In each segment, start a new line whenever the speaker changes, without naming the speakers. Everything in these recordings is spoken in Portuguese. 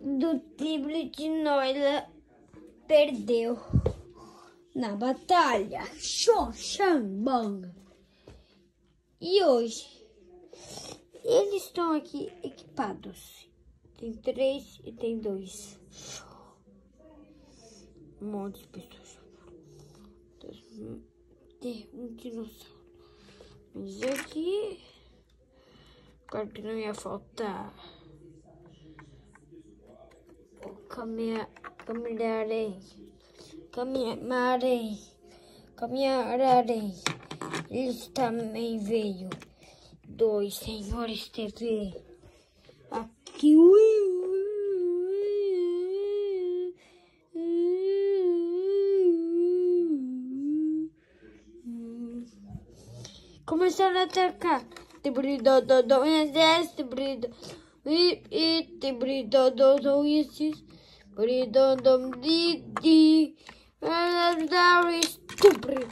do time de Noila perdeu na batalha. Xoxambanga. E hoje eles estão aqui equipados. Tem três e tem dois. Um monte de pessoas. Tem um dinossauro. Mas aqui. Claro que não ia faltar. Caminha, caminharei. Caminharei. Caminharei. Eles também veio. Dois senhores TV. Aqui. Começaram a atacar. Te brido, do, do, exército, brido. E, e, te brido, do, do, exército. Придондом диди. And very stupid.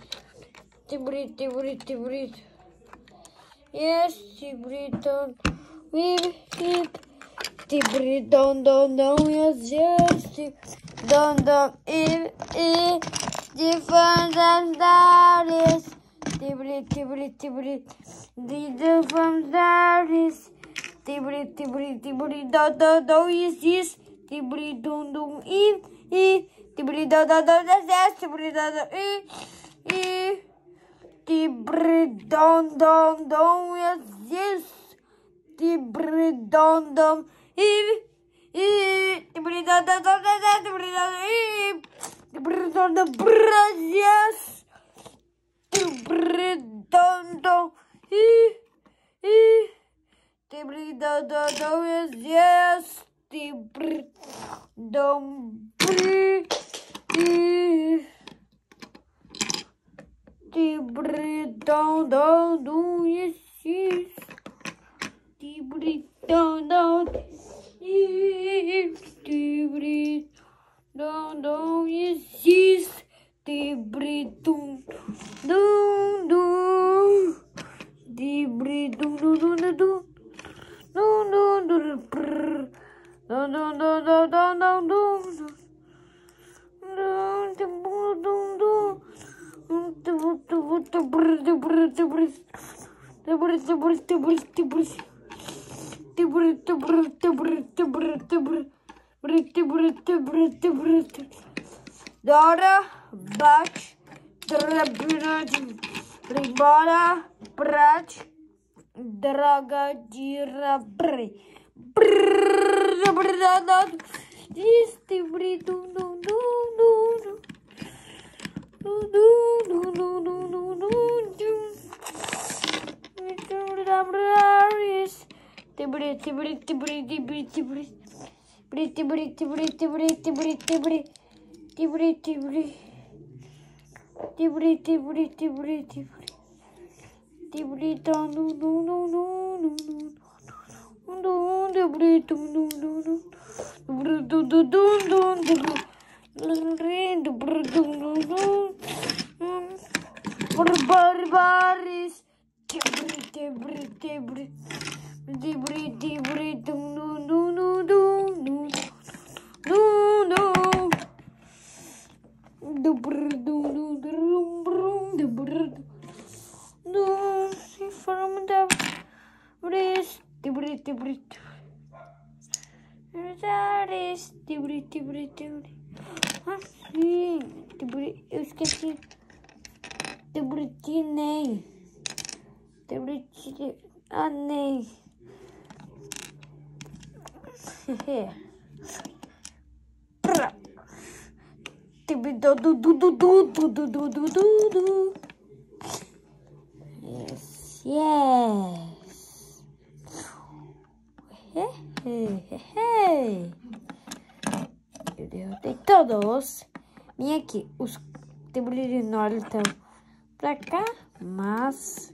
Tibrit, tibrit, tibrit. Yes, tibrit. We keep tibrit don don don. Yes, yes, don don. If if different than that is tibrit, tibrit, tibrit. Different from that is tibrit, tibrit, tibrit. Don don don. Yes, yes. тибри дун дун и и тибри да да да да да тибри да да и и тибри дон дон дон я здесь тибри дон дон и и тибри да да да да да тибри да да и тибри дон дон бра здесь тибри дон дон и и тибри да да да я здесь. ты бр дом бры ты ты бры дом ну ду еси ты бры дом дом ты бры дом дом еси ты бры дум дум дум ты бры дум дум дум дум Dora, Bach, Drabinati, Ribara, Brach, Dragadira, Brr. Да, блин, да, Їсти прийду, ну, ну, ну, ну. Ну, ну, ну, ну, ну, ну, ну, Ти бри, ти бри, ти бри, ти бри, ти бри. Бри, ти бри, ти бри, ти бри, ти бри, ти бри. Ти бри, ти бри. Ти бри, ти бри, ти бри, ти бри. Ти бри, та ну, ну, ну, ну, ну, ну. Barbaris. Debris, debris, debris, debris, debris. Tibri, tibri, tibri. Assim, eu esqueci. Tibritinei. Tibritinei. Anei. Pra. Tibri, do, do, do, do, do, do, do, do, do, do, do. Yes, yes. todos. Vim aqui, os Tibulirinoles estão pra cá, mas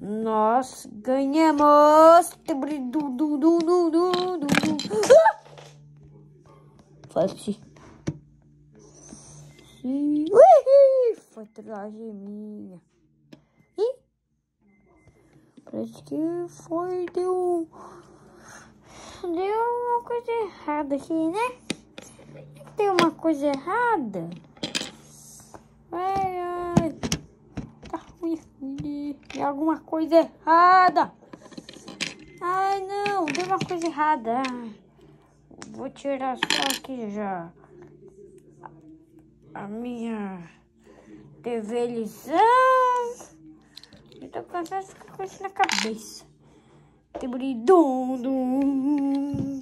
nós ganhamos. Ah! Fosse. Foi trilagem minha. Parece que foi, deu... Deu uma coisa errada aqui, né? Tem uma coisa errada. Ai, ai. Tá ruim. Tem alguma coisa errada. Ai, não. Deu uma coisa errada. Vou tirar só aqui já. A minha TV lição. Eu tô com essa coisa na cabeça. Dum, dum, TV